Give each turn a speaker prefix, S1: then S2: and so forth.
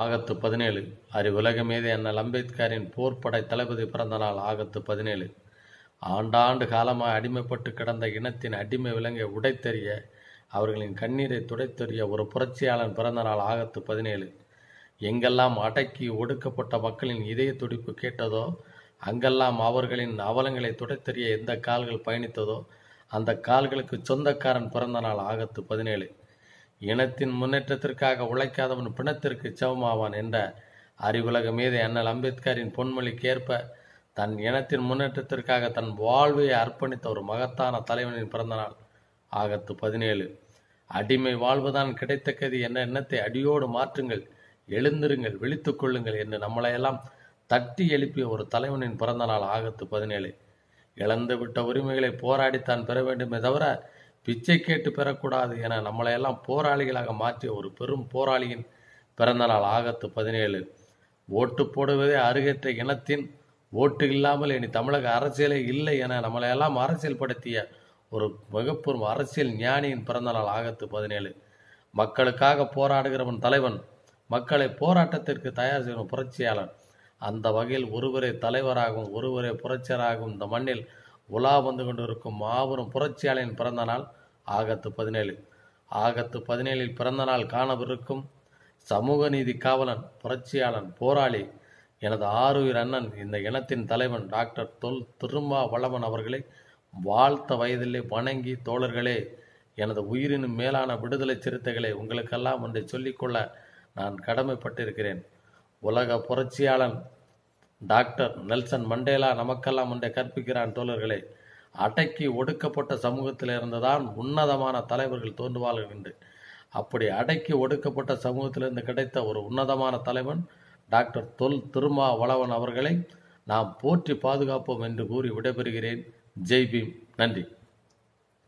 S1: ஆகத்து பதினேழு. அறிவுலக மீது அண்ணல் அம்பேத்கரின் போர்ப்படை தளபதி பிறந்த நாள் ஆகத்து பதினேழு. ஆண்டாண்டு காலமாக அடிமைப்பட்டு கிடந்த இனத்தின் அடிமை விலங்கை உடைத்தெறிய அவர்களின் கண்ணீரை துடைத்தெறிய ஒரு புரட்சியாளன் பிறந்த நாள் ஆகத்து பதினேழு. எங்கெல்லாம் அடக்கி ஒடுக்கப்பட்ட மக்களின் இதய துடிப்பு கேட்டதோ அங்கெல்லாம் அவர்களின் அவலங்களை துடைத்தெறிய எந்த கால்கள் பயணித்ததோ அந்த கால்களுக்கு சொந்தக்காரன் பிறந்த நாள் ஆகத்து பதினேழு. இனத்தின் முன்னேற்றத்திற்காக உழைக்காதவன் பிணத்திற்கு சவமாவான் என்ற அறிவுலக மீது அண்ணல் அம்பேத்கரின் பொன்மொழிக்கேற்ப தன் இனத்தின் முன்னேற்றத்திற்காக தன் வாழ்வையை அர்ப்பணித்த ஒரு மகத்தான தலைவனின் பிறந்தநாள் ஆகத்து பதினேழு. அடிமை வாழ்வுதான் கிடைத்த கதி என்ற எண்ணத்தை அடியோடு மாற்றுங்கள் எழுந்திருங்கள் விழித்துக் கொள்ளுங்கள் என்று நம்மளையெல்லாம் தட்டி எழுப்பிய ஒரு தலைவனின் பிறந்த நாள் ஆகத்து பதினேழு. இழந்து விட்ட உரிமைகளை போராடி தான் பெற வேண்டுமே தவிர பிச்சை கேட்டு பெறக்கூடாது என நம்மளையெல்லாம் போராளிகளாக மாற்றிய ஒரு பெரும் போராளியின் பிறந்தநாள் ஆகத்து பதினேழு. ஓட்டு போடுவதே அருகற்ற இனத்தின் ஓட்டு இல்லாமல் இனி தமிழக அரசியலே இல்லை என நம்மளையெல்லாம் அரசியல் படுத்திய ஒரு மிகப்பெரும் அரசியல் ஞானியின் பிறந்தநாள் ஆகத்து பதினேழு. மக்களுக்காக போராடுகிறவன் தலைவன் மக்களை போராட்டத்திற்கு தயார் செய்யும் புரட்சியாளன். அந்த வகையில் ஒருவரே தலைவராகவும் ஒருவரே புரட்சியராகவும் இந்த மண்ணில் உலா வந்து கொண்டிருக்கும் மாபெரும் புரட்சியாளரின் பிறந்த நாள் ஆகத்து பதினேழு. ஆகத்து பதினேழில் பிறந்த நாள் காணவிருக்கும் சமூக நீதி காவலன் புரட்சியாளன் போராளி எனது ஆறுயிர் அண்ணன் இந்த இனத்தின் தலைவன் டாக்டர் தொல் திருமா வளவன் அவர்களை வாழ்த்த வயதிலே வணங்கி தோழர்களே எனது உயிரினும் மேலான விடுதலை சிறுத்தைகளை உங்களுக்கெல்லாம் ஒன்றை சொல்லிக்கொள்ள நான் கடமைப்பட்டிருக்கிறேன். உலக புரட்சியாளன் டாக்டர் நெல்சன் மண்டேலா நமக்கெல்லாம் ஒன்றை கற்பிக்கிறான் தோழர்களே. அடக்கி ஒடுக்கப்பட்ட சமூகத்தில் இருந்துதான் உன்னதமான தலைவர்கள் தோன்றுவார்கள் என்று. அப்படி அடக்கி ஒடுக்கப்பட்ட சமூகத்திலிருந்து கிடைத்த ஒரு உன்னதமான தலைவன் டாக்டர் தொல் திருமா வளவன் அவர்களை நாம் போற்றி பாதுகாப்போம் என்று கூறி விடைபெறுகிறேன். ஜெய் பீம். நன்றி.